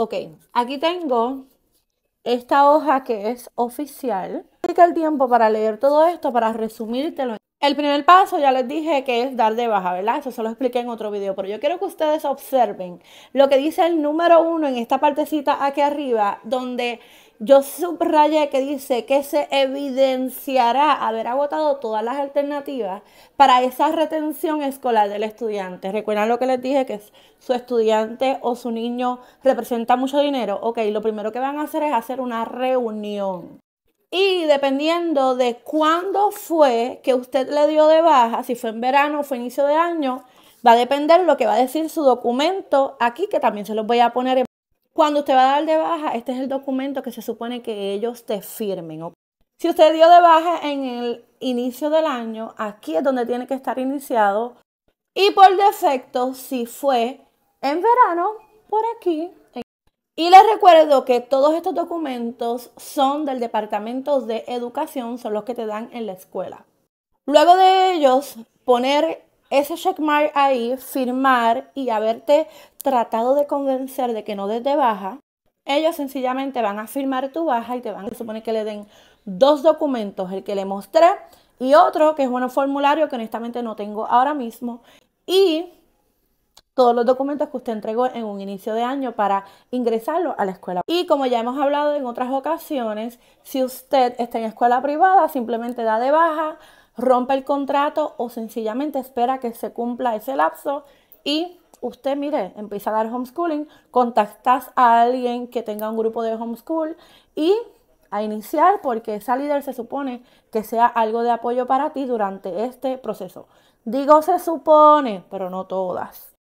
Ok, aquí tengo esta hoja que es oficial. Dedica el tiempo para leer todo esto, para resumírtelo. El primer paso ya les dije que es dar de baja, ¿verdad? Eso se lo expliqué en otro video, pero yo quiero que ustedes observen lo que dice el número uno en esta partecita aquí arriba, donde yo subrayé que dice que se evidenciará haber agotado todas las alternativas para esa retención escolar del estudiante. ¿Recuerdan lo que les dije? Que su estudiante o su niño representa mucho dinero. Ok, lo primero que van a hacer es hacer una reunión. Y dependiendo de cuándo fue que usted le dio de baja, si fue en verano o fue inicio de año, va a depender lo que va a decir su documento aquí, que también se los voy a poner en cuando usted va a dar de baja, este es el documento que se supone que ellos te firmen. Si usted dio de baja en el inicio del año, aquí es donde tiene que estar iniciado. Y por defecto, si fue en verano, por aquí. Y les recuerdo que todos estos documentos son del Departamento de Educación, son los que te dan en la escuela. Luego de ellos, poner ese checkmark ahí, firmar y haberte tratado de convencer de que no des de baja, ellos sencillamente van a firmar tu baja y te van a suponer que le den dos documentos, el que le mostré y otro que es un formulario que honestamente no tengo ahora mismo y todos los documentos que usted entregó en un inicio de año para ingresarlo a la escuela. Y como ya hemos hablado en otras ocasiones, si usted está en escuela privada, simplemente da de baja, rompe el contrato o sencillamente espera que se cumpla ese lapso y usted, mire, empieza a dar homeschooling, contactas a alguien que tenga un grupo de homeschool y a iniciar porque esa líder se supone que sea algo de apoyo para ti durante este proceso. Digo se supone, pero no todas.